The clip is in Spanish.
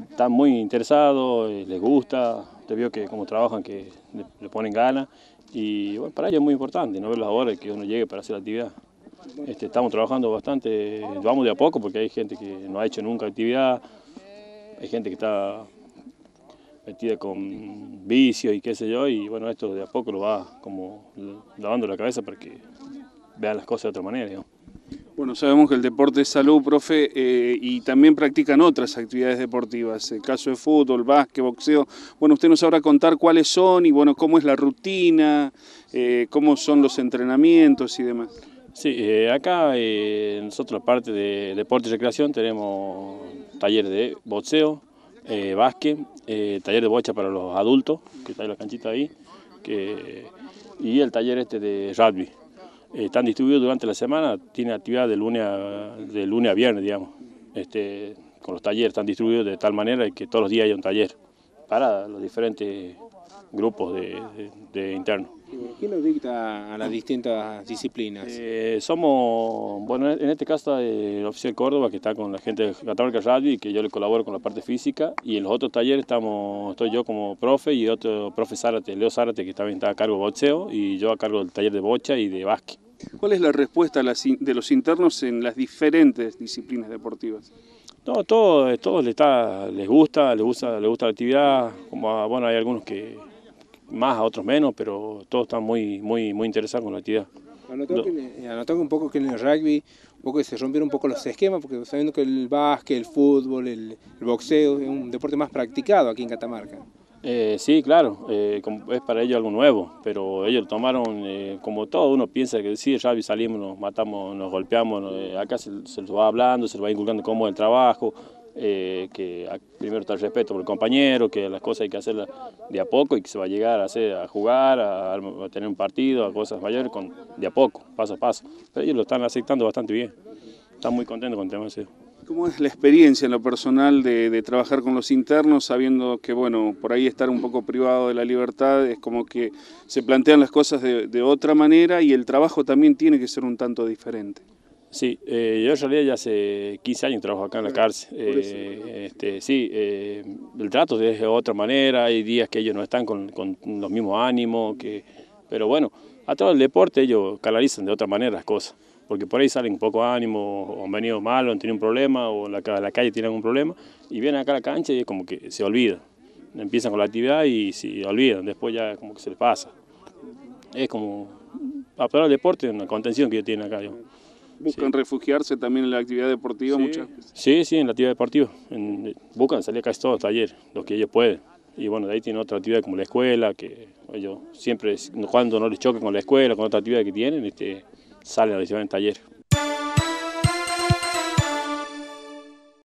Están muy interesados, eh, les gusta, te veo que como trabajan, que le, ponen ganas y bueno, para ellos es muy importante no ver las horas que uno llegue para hacer la actividad. Este, estamos trabajando bastante, vamos de a poco porque hay gente que no ha hecho nunca actividad, hay gente que está metida con vicios y qué sé yo, y bueno, esto de a poco lo va como lavando la cabeza para que vean las cosas de otra manera. Bueno, sabemos que el deporte es salud, profe, eh, y también practican otras actividades deportivas, el caso de fútbol, básquet, boxeo. Bueno, usted nos sabrá contar cuáles son y bueno, cómo es la rutina, eh, cómo son los entrenamientos y demás. Sí, eh, acá nosotros la parte de deporte y recreación tenemos taller de boxeo, básquet, taller de bocha para los adultos, que está en la canchita ahí, y el taller este de rugby. Eh, están distribuidos durante la semana, tienen actividad de lunes a, de lunes a viernes, digamos. Este, con los talleres están distribuidos de tal manera que todos los días haya un taller para los diferentes grupos de internos. ¿Quién lo dicta a las distintas disciplinas? Eh, somos, bueno, en este caso el oficial Córdoba, que está con la gente de Católica Radio y que yo le colaboro con la parte física. Y en los otros talleres estamos, estoy yo como profe y otro profe Zárate, Leo Zárate, que también está a cargo de boxeo, y yo a cargo del taller de bocha y de básquet. ¿Cuál es la respuesta de los internos en las diferentes disciplinas deportivas? No, todo, todos les, está, les gusta, les gusta, les gusta la actividad, como bueno, hay algunos que más, a otros menos, pero todos están muy, muy, muy interesados con la actividad. Anotó, que, un poco que en el rugby un poco se rompieron un poco los esquemas, porque sabiendo que el básquet, el fútbol, el, boxeo es un deporte más practicado aquí en Catamarca. Eh, sí, claro, eh, es para ellos algo nuevo, pero ellos lo tomaron eh, como todo, uno piensa que sí, rugby salimos, nos matamos, nos golpeamos, acá se, se lo va hablando, se lo va inculcando cómo es el trabajo, eh, que primero está el respeto por el compañero, que las cosas hay que hacerlas de a poco y que se va a llegar a, hacer, a jugar, a, tener un partido, a cosas mayores con, de a poco, paso a paso. Pero ellos lo están aceptando bastante bien, están muy contentos con el tema ese. ¿Cómo es la experiencia en lo personal de, trabajar con los internos, sabiendo que, bueno, por ahí estar un poco privado de la libertad es como que se plantean las cosas de, de otra manera y el trabajo también tiene que ser un tanto diferente? Sí, eh, yo en realidad ya hace 15 años trabajo acá en la cárcel. Eh, este, sí, eh, el trato es de otra manera, hay días que ellos no están con, los mismos ánimos, que, pero bueno, a todo el deporte ellos canalizan de otra manera las cosas, porque por ahí salen poco ánimo, o han venido mal, o han tenido un problema, o en la, la calle tienen un problema, y vienen acá a la cancha y es como que se olvida. Empiezan con la actividad y se olvidan, después ya como que se les pasa. Es como, a todo el deporte, una contención que ellos tienen acá. Buscan refugiarse también en la actividad deportiva sí. muchas veces. Sí, sí, en la actividad deportiva. buscan salir casi todos los talleres, los que ellos pueden. Y bueno, de ahí tienen otra actividad como la escuela, que ellos siempre, cuando no les choquen con la escuela, con otra actividad que tienen, este, salen a los diferentes talleres.